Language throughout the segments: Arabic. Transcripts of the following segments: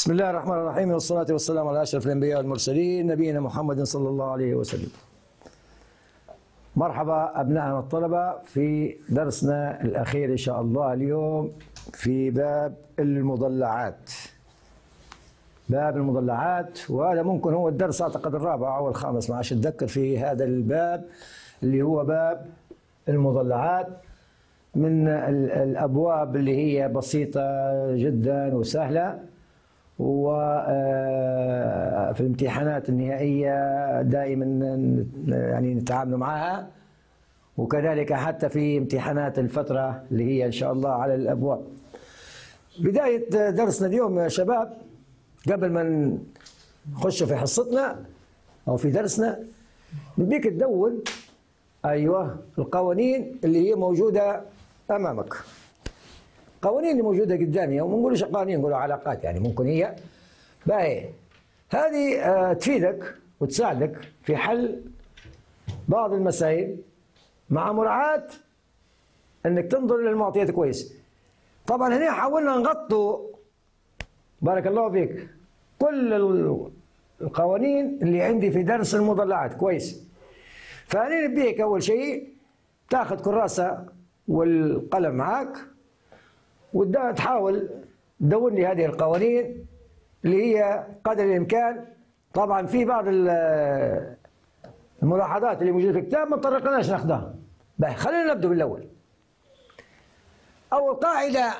بسم الله الرحمن الرحيم والصلاة والسلام على أشرف الأنبياء والمرسلين نبينا محمد صلى الله عليه وسلم. مرحبا أبنائنا الطلبة في درسنا الأخير إن شاء الله اليوم في باب المضلعات. باب المضلعات وهذا ممكن هو الدرس أعتقد الرابع أو الخامس ما عادش أتذكر في هذا الباب اللي هو باب المضلعات. من ال- الأبواب اللي هي بسيطة جدا وسهلة وفي الامتحانات النهائية دائما يعني نتعامل معها. وكذلك حتى في امتحانات الفترة اللي هي إن شاء الله على الأبواب. بداية درسنا اليوم يا شباب قبل ما نخش في حصتنا أو في درسنا نبيك تدون أيوة القوانين اللي هي موجودة أمامك. قوانين اللي موجودة قدامي وما نقولش قوانين نقول علاقات يعني ممكن هي. باهي. هذه آه، تفيدك وتساعدك في حل بعض المسائل مع مراعاة إنك تنظر للمعطيات كويس. طبعا هنا حاولنا نغطوا بارك الله فيك كل ال- القوانين اللي عندي في درس المضلعات. كويس. فأنا نبيك أول شيء تاخذ كراسة والقلم معك وتحاول تدون لي هذه القوانين اللي هي قدر الإمكان. طبعا في بعض ال- الملاحظات اللي موجودة في الكتاب ما تطرقناش ناخذها خلينا نبدأ بالأول. أول قاعدة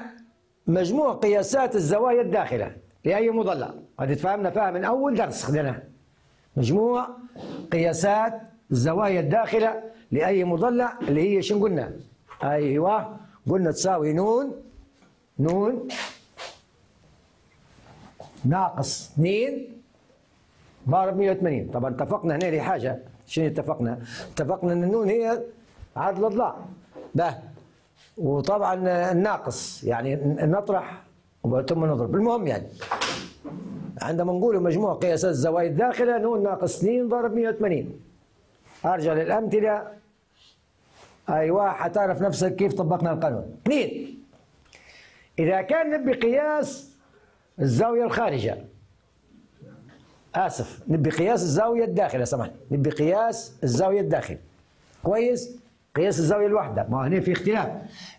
مجموع قياسات الزوايا الداخلة لأي مضلع هذه تفهمنا فهم من أول درس خذناه مجموع قياسات الزوايا الداخلة لأي مضلع اللي هي شنو قلنا؟ أيوه قلنا تساوي نون نون ناقص 2 ضارب 180 طبعا اتفقنا هنا لحاجه شنو اتفقنا؟ اتفقنا إن النون هي عدل اضلاع ده وطبعا الناقص يعني نطرح ثم نضرب. المهم يعني عندما نقول مجموع قياسات الزوايا الداخلة نون ناقص 2 ضارب 180 أرجع للأمثلة. أيوه حتعرف نفسك كيف طبقنا القانون. اثنين. إذا كان نبي قياس الزاوية الخارجة. آسف نبي قياس الزاوية الداخلة سمحت نبي قياس الزاوية الداخل كويس؟ قياس الزاوية الواحدة. ما هنا في اختلاف.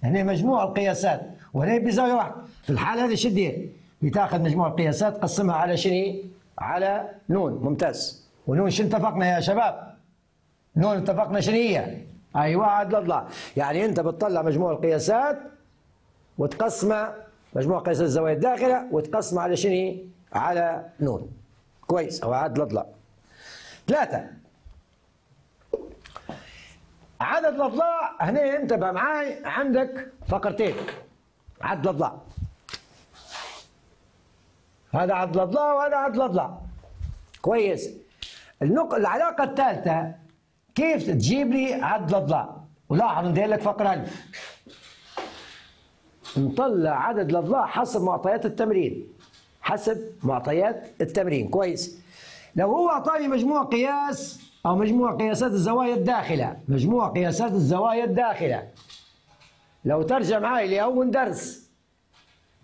هنا مجموع القياسات وهنا بزاوية واحدة. في الحالة هذه شو دير؟ بتاخذ مجموع القياسات قسمها على شنو على نون. ممتاز. ونون شو اتفقنا يا شباب؟ نون اتفقنا شنو هي؟ أيوه عدل اضلاع يعني أنت بتطلع مجموع القياسات وتقسمه مجموع قياس الزوايا الداخلة وتقسمه على شنو؟ على نون. كويس. أو عدد الأضلاع ثلاثة. عدد الأضلاع هنا انتبه معاي عندك فقرتين. عدد الأضلاع هذا عدد الأضلاع وهذا عدد الأضلاع كويس. النق... العلاقة الثالثة كيف تجيب لي عدد الأضلاع ولاحظ ندير لك فقرة ألف. نطلع عدد الأضلاع حسب معطيات التمرين. حسب معطيات التمرين. كويس. لو هو أعطاني مجموع قياس أو مجموع قياسات الزوايا الداخلة. مجموع قياسات الزوايا الداخلة. لو ترجع معي لأول درس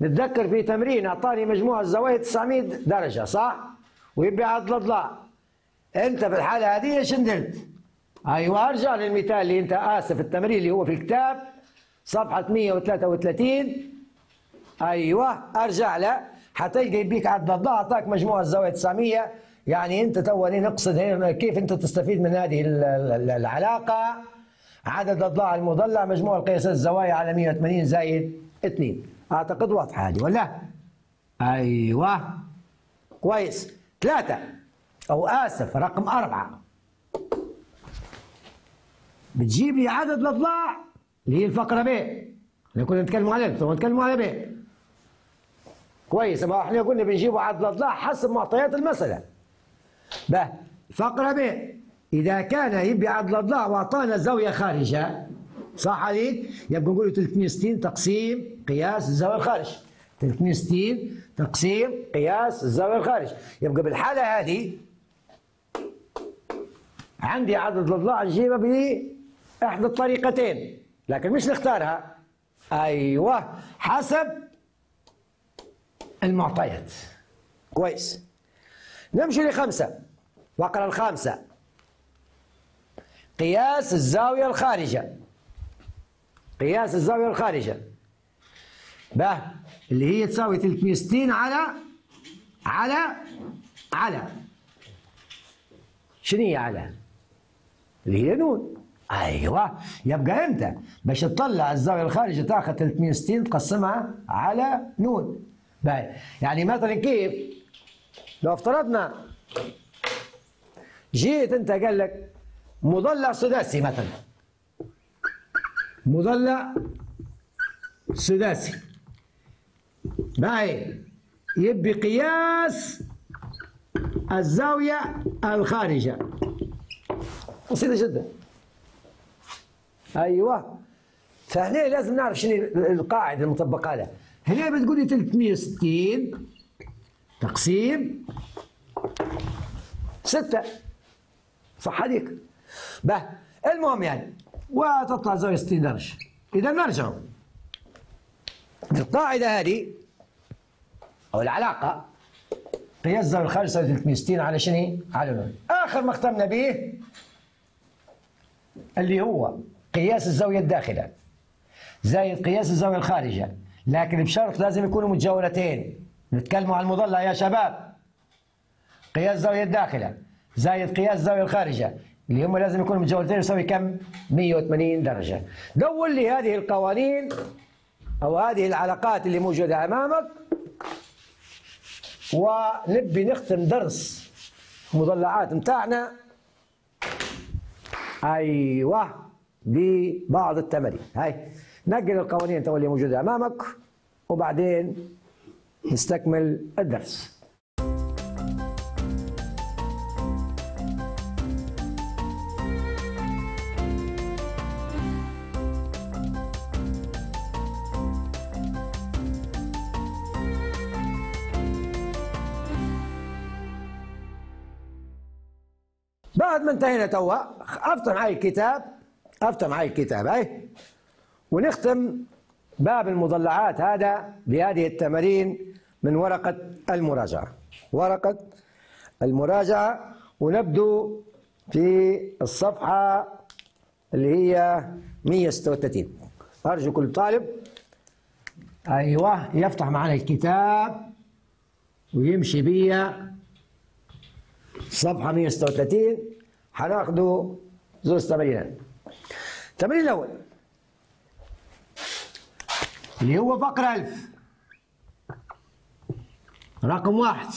نتذكر في تمرين أعطاني مجموع الزوايا 900 درجة صح؟ ويبي عدد الأضلاع. أنت في الحالة هذه إيش درت أيوه أرجع للمثال اللي أنت آسف التمرين اللي هو في الكتاب. صفحة 133 أيوة أرجع له حتلقى يبيك عدد الضاء أعطاك مجموع الزوايا 900 يعني أنت توني نقصد هنا كيف أنت تستفيد من هذه ال- ال- العلاقة. عدد الضاع المضلع مجموع القياسات الزوايا على 180 زائد 2 أعتقد واضحة هذه ولا؟ أيوة. كويس. ثلاثة. أو آسف رقم أربعة. بتجيب لي عدد الأضلاع؟ اللي هي الفقرة ب. اللي كنا نتكلم عليها ثم نتكلم على ب. كويس ما إحنا قلنا بنجيبوا عدد الأضلاع حسب معطيات المسألة. به فقرة ب. إذا كان يبي عدد الأضلاع وأعطانا زاوية خارجة صح عليك يبقى نقول 360 تقسيم قياس الزاوية الخارج. 360 تقسيم قياس الزاوية الخارج. يبقى بالحالة هذه عندي عدد الأضلاع نجيبها بإحدى الطريقتين. لكن مش نختارها. أيوة حسب المعطيات. كويس. نمشي لخمسة. الفقرة الخامسة. قياس الزاوية الخارجة. قياس الزاوية الخارجة. به اللي هي تساوي 360 على على على. شنو هي على؟ اللي هي نون. أيوه. يبقى أنت باش تطلع الزاوية الخارجه تاخذ 360 تقسمها على نون. باهي يعني مثلا كيف؟ لو افترضنا جيت أنت قال لك مضلع سداسي مثلا. مضلع سداسي. باهي يبي قياس الزاوية الخارجة بسيطة جدا. أيوة. فهنا لازم نعرف شنو القاعدة المطبقة لها هنا بتقولي 360 تقسيم ستة. صح هذيك؟ به المهم يعني وتطلع زاوية 60 درجة. إذا نرجع القاعدة هذه أو العلاقة قياس زاوية الخارج تساوي 360 على شنو؟ على آخر ما ختمنا به اللي هو قياس الزاوية الداخلة. زائد قياس الزاوية الخارجة. لكن بشرط لازم يكونوا متجاورتين نتكلموا عن المضلع يا شباب. قياس الزاوية الداخلة. زائد قياس الزاوية الخارجة. اللي هم لازم يكونوا متجاورتين يساوي كم؟ 180 درجة. دور لي هذه القوانين أو هذه العلاقات اللي موجودة أمامك. ونبي نختم درس مضلعات متاعنا أيوة. ببعض التمارين هاي نقل القوانين تو اللي موجودة أمامك وبعدين نستكمل الدرس. بعد ما انتهينا توا افتح معي الكتاب أفتح معي الكتاب هاي ونختم باب المضلعات هذا بهذه التمارين من ورقة المراجعة. ورقة المراجعة ونبدو في الصفحة اللي هي 136 أرجو كل طالب أيوه يفتح معنا الكتاب ويمشي بيا. صفحة 136 هناخده زوز تمرينات. التمرين الأول؟ اللي هو فقرة ألف. رقم واحد.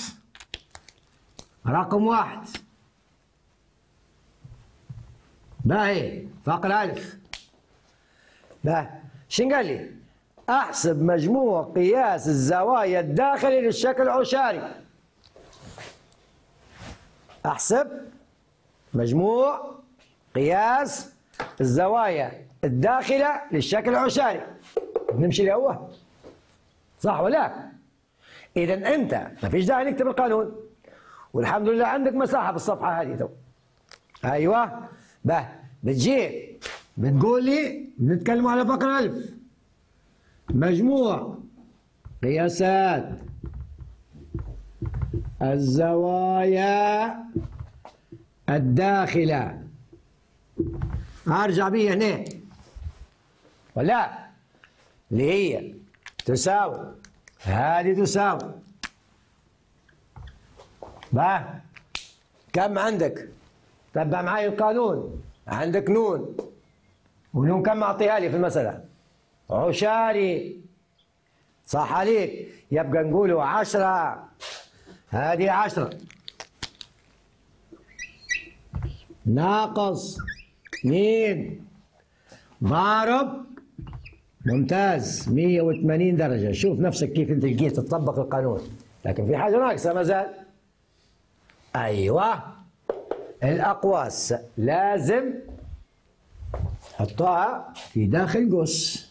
رقم واحد. باهي فقرة ألف. باهي شن قال لي؟ أحسب مجموع قياس الزوايا الداخلي للشكل العشاري. أحسب مجموع قياس الزوايا الداخلة للشكل العشاري. نمشي لأول. صح ولا إذا أنت ما فيش داعي نكتب القانون. والحمد لله عندك مساحة في الصفحة هذه تو. أيوة. به. بتجي. بتقول لي نتكلم على فقرة ألف. مجموع. قياسات. الزوايا الداخلة. أرجع بيه هنا. ولا اللي هي تساوي هذه تساوي. با كم عندك؟ تبع معي القانون. عندك نون. ونون كم أعطيها لي في المسألة؟ عشاري. صح عليك. يبقى نقولوا عشرة. هذه عشرة. ناقص. اثنين. ضارب. ممتاز. 180 درجة. شوف نفسك كيف انت لقيت تطبق القانون. لكن في حاجة ناقصة ما زال. أيوه. الأقواس. لازم حطها في داخل قوس.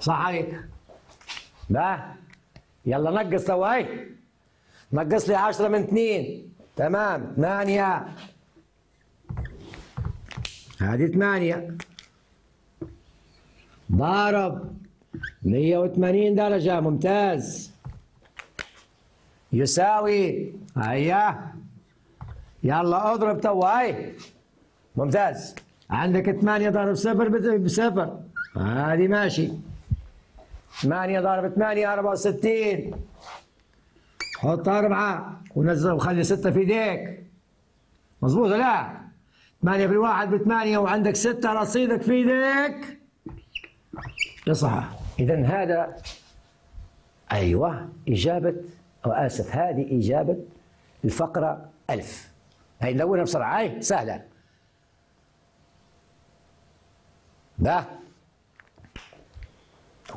صح عليك با. يلا نقص توا نقص لي 10 من 2 تمام. 8 هذه 8 ضارب 180 درجة ممتاز. يساوي هيا. يلا اضرب تو هاي. ممتاز. عندك 8 ضرب صفر بصفر. هذه ماشي. 8 ضرب 8 64 حط أربعة ونزل وخلي ستة في إيديك. مظبوط لا 8 في الواحد بثمانية وعندك ستة رصيدك في إيديك. يصح إذا هذا أيوه إجابة أو آسف هذه إجابة الفقرة ألف. هاي نلونها بسرعة. هاي سهلة. ده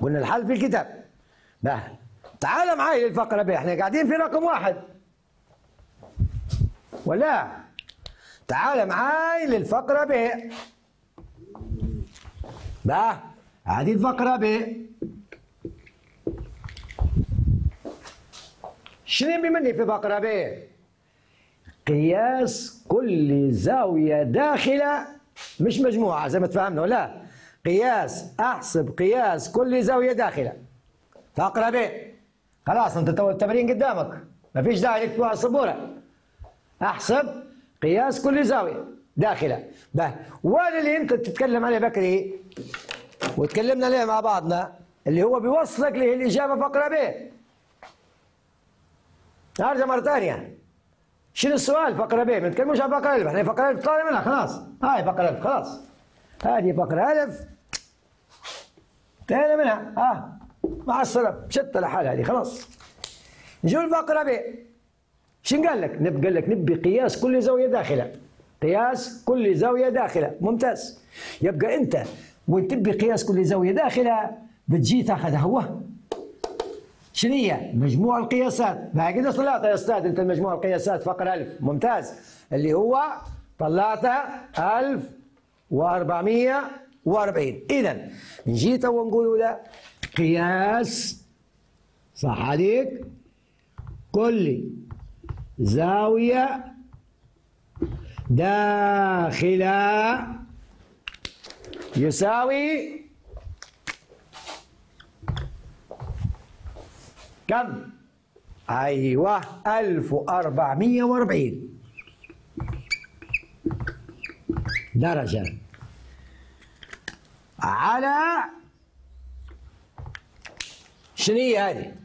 قلنا الحل في الكتاب. ده تعال معي للفقرة ب. إحنا قاعدين في رقم واحد. ولا؟ تعال معي للفقرة ب. ده هذه الفقرة ب. شنو بمني في فقرة ب؟ قياس كل زاوية داخلة. مش مجموعة زي ما تفهمنا ولا؟ قياس أحسب قياس كل زاوية داخلة. فقرة ب. خلاص أنت تو التمرين قدامك. ما فيش داعي تكتبوا على السبورة أحسب قياس كل زاوية داخلة. به وين اللي انت تتكلم عليه بكري وتكلمنا عليه مع بعضنا اللي هو بيوصلك له الإجابة فقرة ب. ارجع مرة ثانية. شنو السؤال؟ فقرة ب. ما نتكلموش عن فقرة ألف. إحنا فقرة ألف طالع منها خلاص. هاي فقرة ألف خلاص. هذه فقرة ألف. انتهينا منها. ها. مع السلامة. شتى لحالها هذه خلاص. نجوا الفقرة ب. شنو قال لك؟ نب قال لك نبي قياس كل زاوية داخلة. قياس كل زاوية داخلة. ممتاز. يبقى أنت وين تبي قياس كل زاوية داخلة بتجي تاخذ هو شنو هي؟ مجموع القياسات. كده طلعتها يا أستاذ أنت مجموع القياسات فقرة ألف. ممتاز. اللي هو طلعتها 1440 إذا نجي تو نقول له قياس. صح عليك؟ كل زاوية داخلة يساوي كم؟ أيوة 1440 درجة على شنو هي هذه؟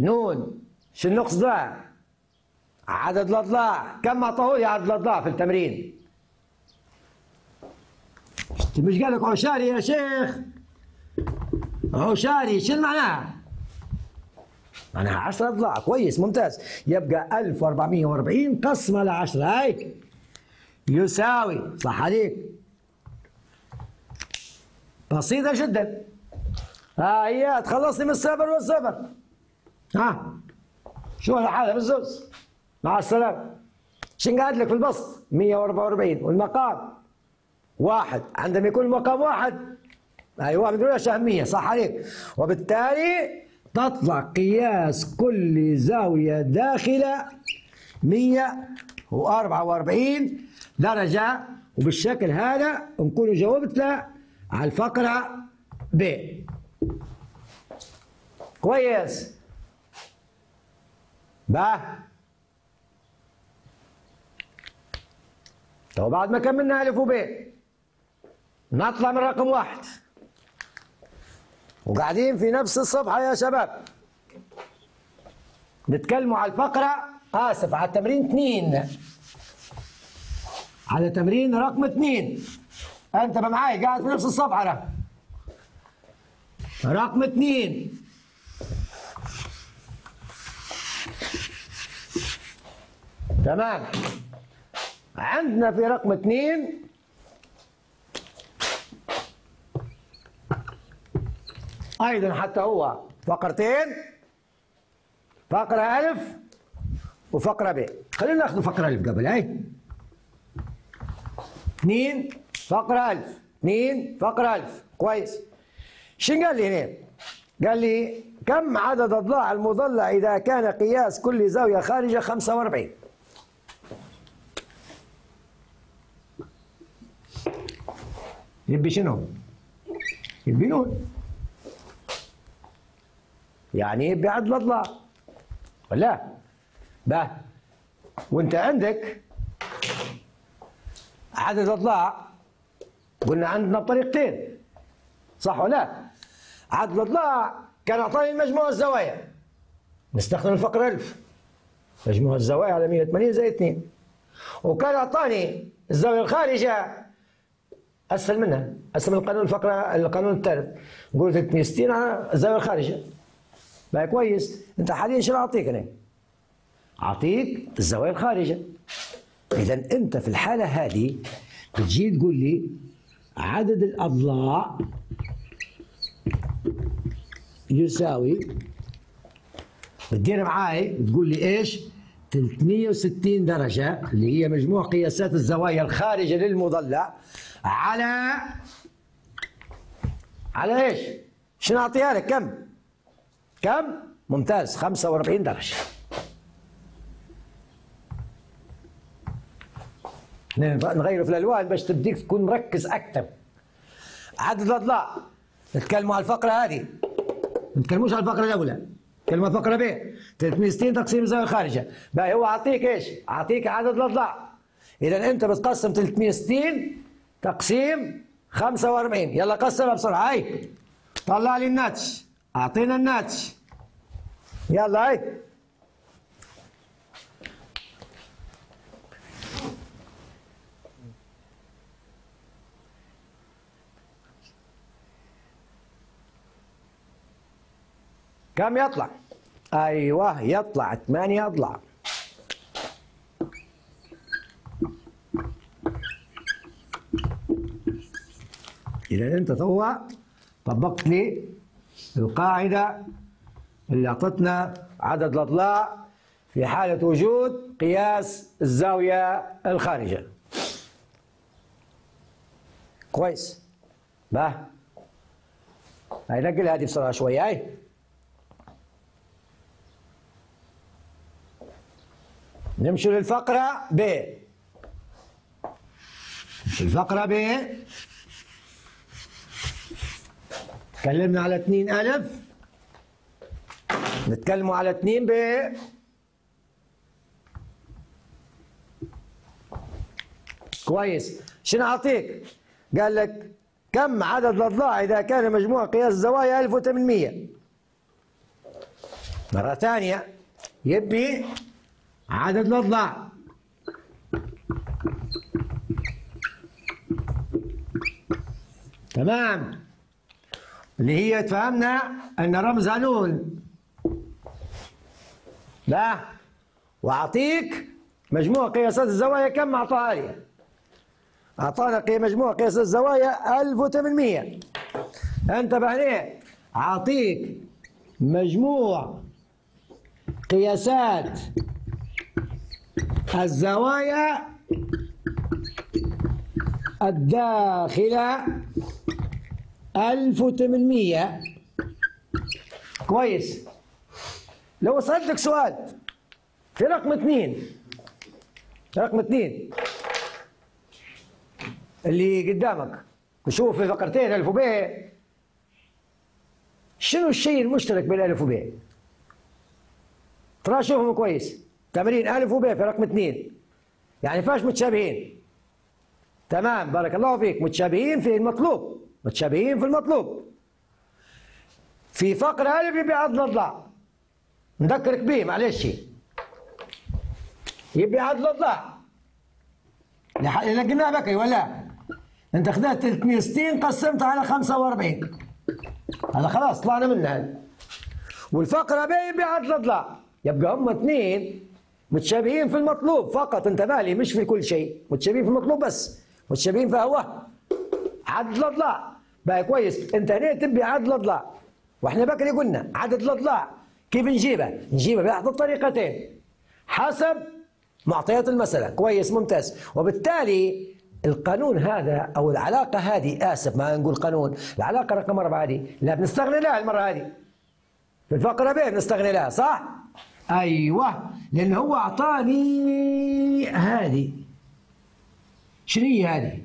نون شنو نقصدها؟ عدد الأضلاع. كم أعطوه؟ لي عدد الأضلاع في التمرين؟ مش قال لك عشاري يا شيخ؟ عشاري شنو معناها؟ معناها 10 أضلاع. كويس ممتاز. يبقى 1440 قسم على 10 هاي يساوي صح عليك. بسيطة جدا. ها هي تخلصني من الصفر والصفر. ها؟ شو الحالة بالزوز مع السلامة. شن قاعد لك في البسط 144 والمقام؟ واحد. عندما يكون المقام واحد أيوه بدون أهمية صح عليك. وبالتالي تطلع قياس كل زاوية داخلة 144 درجة. وبالشكل هذا نكون جاوبت له على الفقرة ب. كويس؟ با تو بعد ما كملنا ألف وب نطلع من رقم واحد. وقاعدين في نفس الصفحة يا شباب. نتكلموا على الفقرة آسف على التمرين اثنين. على تمرين رقم اثنين. أنت معاي قاعد في نفس الصفحة رقم اثنين. تمام. عندنا في رقم اثنين. أيضا حتى هو فقرتين. فقرة ألف وفقرة ب. خلينا ناخذ فقرة ألف قبل هاي اثنين فقرة ألف. اثنين فقرة ألف. كويس. شو قال لي هنا؟ قال لي كم عدد أضلاع المضلع إذا كان قياس كل زاوية خارجة 45 يبي شنو؟ يبي نون يعني يبي عدد الأضلاع ولا؟ با. وانت عندك عدد الاضلاع قلنا عندنا بطريقتين. صح ولا؟ عدد الاضلاع كان أعطاني مجموع الزوايا. نستخدم الفقرة 1000 مجموع الزوايا على 180 زائد 2 وكان أعطاني الزاوية الخارجة أسهل منها. أسهل من القانون الفقرة القانون الثالث. قلت 360 على الزاوية الخارجة بقى كويس. أنت حاليا شنو أعطيك أنا؟ أعطيك الزوايا الخارجة اذا أنت في الحالة هذه بتجي تقول لي عدد الأضلاع يساوي بتدير معاي تقول لي إيش؟ 360 درجة اللي هي مجموع قياسات الزوايا الخارجة للمضلع. على على إيش؟ شنو أعطيها لك؟ كم؟ كم؟ ممتاز. 45 درجة. نغيره في الألوان باش تبديك تكون مركز أكثر. عدد الأضلاع. نتكلموا على الفقرة هذه. ما نتكلموش على الفقرة الأولى. كلمة فقرة ب 360 تقسيم الزاوية الخارجة بقى هو أعطيك إيش؟ أعطيك عدد الأضلاع. إذا أنت بتقسم 360 تقسيم 45 يلا قسمها بسرعة. هاي. طلع لي الناتج. أعطينا الناتج. يلا هاي. كم يطلع؟ أيوه يطلع. ثمانية اضلاع إذا انت توا طبقت لي القاعدة اللي أعطتنا عدد الاضلاع في حالة وجود قياس الزاوية الخارجة. كويس. باه هاي نقل هذه بسرعة شوية هاي. نمشي للفقرة ب. الفقرة ب. تكلمنا على اثنين ألف. نتكلموا على اثنين ب. كويس. شنو أعطيك؟ قال لك كم عدد الأضلاع إذا كان مجموع قياس الزوايا 1800 مرة ثانية. يبي عدد الأضلاع. تمام. اللي هي تفهمنا أن رمزها نون لا. وأعطيك مجموع قياسات الزوايا كم أعطاها لي أعطانا مجموع قياسات الزوايا 1800 انتبه ليه. أعطيك مجموع قياسات الزوايا الداخلة 1800 كويس. لو سألتك سؤال في رقم اثنين رقم اثنين اللي قدامك وشوف في فقرتين ألف وب. شنو الشيء المشترك بين ألف وب؟ ترى شوفهم كويس. تمرين ألف وب في رقم اثنين يعني فاش متشابهين؟ تمام. بارك الله فيك. متشابهين في المطلوب. متشابهين في المطلوب. في فقرة ألف يبي عدل أضلاع نذكرك به معلش يبي عدل أضلاع اللي قلنا بكري ولا. أنت اخذت 360 قسمت على 45 هذا خلاص طلعنا منها والفقرة ب يبي عدل أضلاع يبقى هم اثنين متشابهين في المطلوب. فقط انتبه لي مش في كل شيء. متشابهين في المطلوب بس. متشابهين فهو عدد الاضلاع. بقى كويس. انت هنا تبي عدد الاضلاع. وإحنا بكري قلنا عدد الاضلاع. كيف نجيبها نجيبها بأحد الطريقتين. حسب معطيات المسألة. كويس ممتاز. وبالتالي القانون هذا أو العلاقة هذه آسف ما نقول قانون العلاقة رقم أربعة هذه لا بنستغني لها المرة هذه. في الفقرة ب بنستغني لها صح؟ أيوه. لأن هو أعطاني هذه. شنو هي هذه؟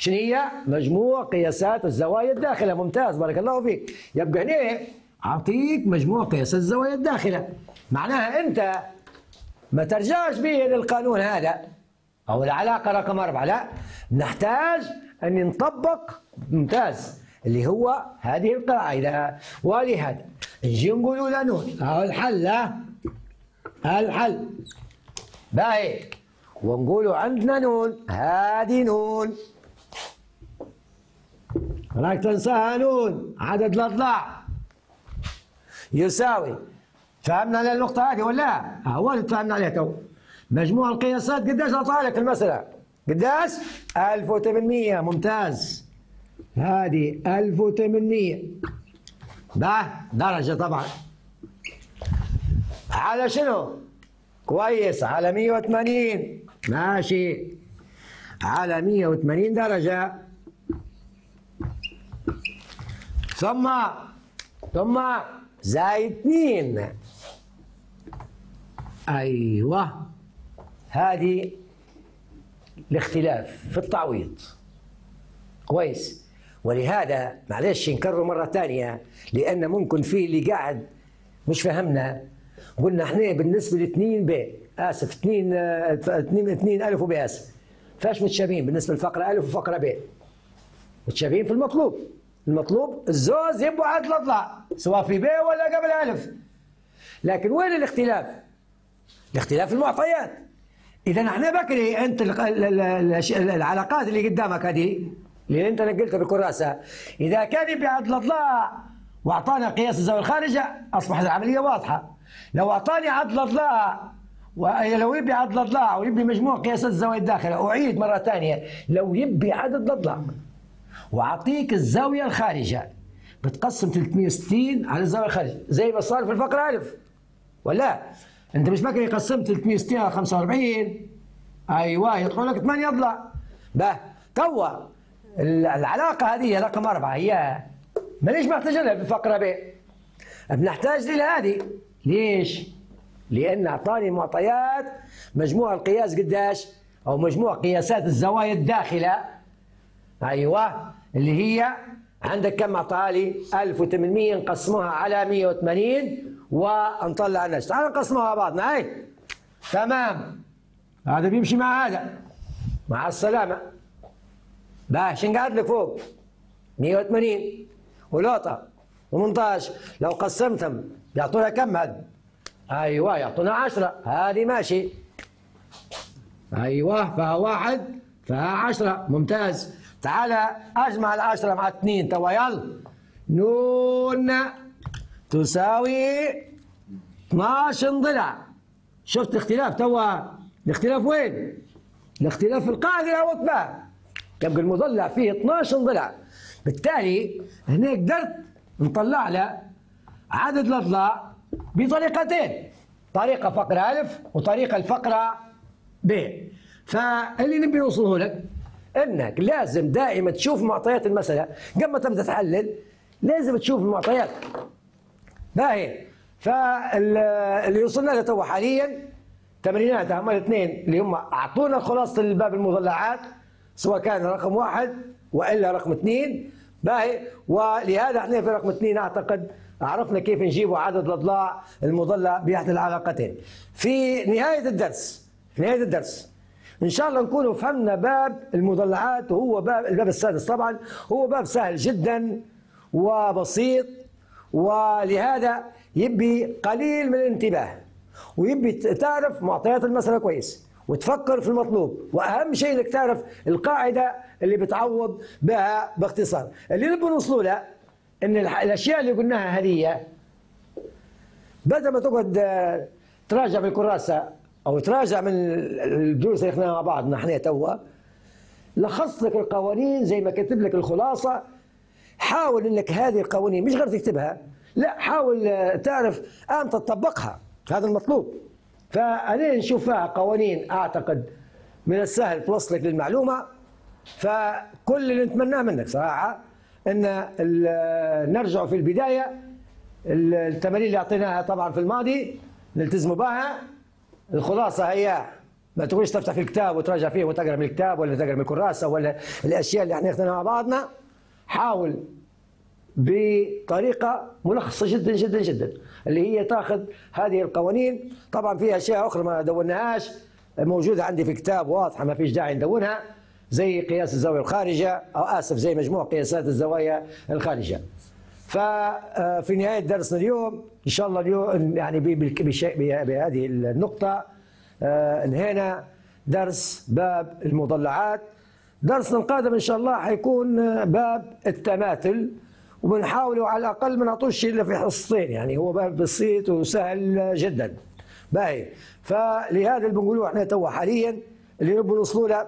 شنو هي؟ مجموع قياسات الزوايا الداخلة. ممتاز بارك الله فيك. يبقى هنا أعطيك مجموع قياس الزوايا الداخلة. معناها أنت ما ترجعش به للقانون هذا أو العلاقة رقم أربعة لا. نحتاج أن نطبق ممتاز اللي هو هذه القاعدة. ولهذا نجي نقولوا له نون. أهو الحل الحل. باهي. ونقولوا عندنا نون. هذه نون. راك تنساها نون عدد الاضلاع يساوي. فهمنا على النقطة هذه ولا؟ هو اللي تفهمنا عليها تو. مجموع القياسات أعطاها لك المسألة؟ قديش؟ 1800 ممتاز. هذه 1800 ده درجة طبعا. على شنو؟ كويس. على 180 ماشي. على 180 درجة. ثم ثم زائد 2 أيوه. هذه الاختلاف في التعويض. كويس. ولهذا معلش نكرر مرة ثانية لأن ممكن في اللي قاعد مش فهمنا. قلنا إحنا بالنسبة لاثنين ب آسف اثنين اثنين اثنين ألف وب آسف. فاش متشابهين؟ بالنسبة لفقرة ألف وفقرة ب. متشابهين في المطلوب. المطلوب الزوز يبقوا عدل اضلاع سواء في ب ولا قبل ألف. لكن وين الاختلاف؟ الاختلاف المعطيات. إذا إحنا بكري أنت العلاقات اللي قدامك هذه اللي أنت نقلتها بالكراسه إذا كان يبي عدل اضلاع وأعطانا قياس الزاوية الخارجة أصبحت العملية واضحة. لو أعطاني عدل اضلاع ولو يبي عدد الاضلاع ويبي مجموع قياسات الزاوية الداخلة أعيد مرة ثانية لو يبي عدد الاضلاع وأعطيك الزاوية الخارجة. بتقسم 360 على الزاوية الخارجة. زي ما صار في الفقرة ألف. ولا؟ أنت مش فاكر قسمت 360 على 45 أيوه يطلع لك 8 اضلاع به توا. العلاقة هذه رقم أربعة. هي مانيش محتاج لها في الفقرة ب. بنحتاج لها هذه. ليش؟ لأن أعطاني معطيات مجموع القياس قداش؟ أو مجموع قياسات الزوايا الداخلة. أيوه. اللي هي عندك كم أعطاها لي؟ 1800 نقسموها على 180 ونطلع الناتج تعال نقسموها مع بعضنا هاي تمام. هذا بيمشي مع هذا. مع السلامة. باش نقعد لك فوق؟ 180 ولوطة 18 لو قسمتهم يعطونا كم هذا؟ أيوه يعطونا 10 هذه ماشي. أيوه فيها واحد فيها 10 ممتاز. تعال أجمع العشرة مع اثنين توا يلا نون تساوي 12 ضلع. شفت الاختلاف؟ توا الاختلاف وين؟ الاختلاف في القاعدة والطباع يبقى المضلع فيه 12 ضلع. بالتالي هنا قدرت نطلع له عدد الأضلاع بطريقتين. طريقة فقرة ألف وطريقة الفقرة ب. فاللي نبي نوصله لك أنك لازم دائما تشوف معطيات المسألة. قبل ما تبدأ تحلل لازم تشوف المعطيات. باهي. فاللي وصلنا له تو حاليا تمرينات هم الاثنين اللي هم أعطونا خلاصة الباب المضلعات سواء كان رقم واحد وإلا رقم اثنين. باهي. ولهذا إحنا في رقم اثنين أعتقد عرفنا كيف نجيبوا عدد الأضلاع المضلع باحدى العلاقتين. في نهاية الدرس في نهاية الدرس إن شاء الله نكون فهمنا باب المضلعات وهو باب الباب السادس طبعا. هو باب سهل جدا وبسيط ولهذا يبي قليل من الانتباه ويبي تعرف معطيات المسألة كويس وتفكر في المطلوب وأهم شيء إنك تعرف القاعدة اللي بتعوض بها باختصار. اللي نبي نوصلوا له إن الأشياء اللي قلناها هذه بدل ما تقعد آه، تراجع بالكراسة أو تراجع من الدروس اللي اخذناها مع بعض نحن توا. لخصت لك القوانين زي ما كتب لك الخلاصة. حاول إنك هذه القوانين مش غير تكتبها لا حاول آه، تعرف إمتى تطبقها هذا المطلوب. فأنا نشوف فيها قوانين أعتقد من السهل توصلك للمعلومة. فكل اللي نتمناه منك صراحة أن نرجع في البداية. التمارين اللي أعطيناها طبعا في الماضي نلتزموا بها. الخلاصة هي ما تقولش تفتح في الكتاب وتراجع فيه وتقرأ من الكتاب ولا تقرأ من الكراسة ولا الأشياء اللي إحنا اخذناها مع بعضنا. حاول بطريقة ملخصة جدا جدا جدا اللي هي تاخذ هذه القوانين. طبعا في أشياء أخرى ما دوناهاش موجودة عندي في كتاب واضحة ما فيش داعي ندونها زي قياس الزاوية الخارجة أو آسف زي مجموع قياسات الزوايا الخارجة. ففي نهاية درسنا اليوم إن شاء الله اليوم يعني بهذه النقطة آه، انهينا درس باب المضلعات. درسنا القادم إن شاء الله حيكون باب التماثل وبنحاولوا على الأقل ما نعطوش إلا في حصتين يعني هو باب بسيط وسهل جدا. باهي. فلهذا اللي بنقولوه إحنا توا حاليا اللي نبغى نوصلوا له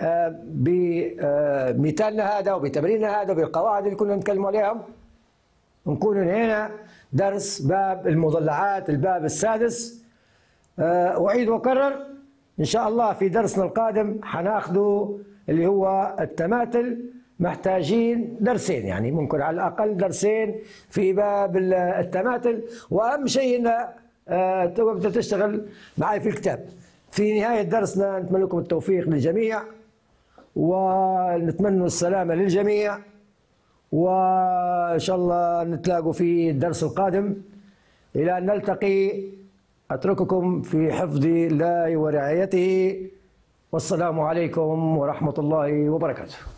آه، بمثالنا هذا وبتمريننا هذا وبالقواعد اللي كنا نتكلم عليهم. نكون هنا درس باب المضلعات الباب السادس. آه، أعيد وأكرر. إن شاء الله في درسنا القادم حناخذه اللي هو التماثل محتاجين درسين يعني ممكن على الأقل درسين في باب التماثل. وأهم شيء أن آه، تبدأ تشتغل معي في الكتاب. في نهاية درسنا نتمنى لكم التوفيق للجميع ونتمنى السلامة للجميع. وإن شاء الله نتلاقوا في الدرس القادم. إلى أن نلتقي أترككم في حفظ الله ورعايته. والسلام عليكم ورحمة الله وبركاته.